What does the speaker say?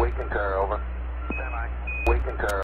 We concur, over. Stand car.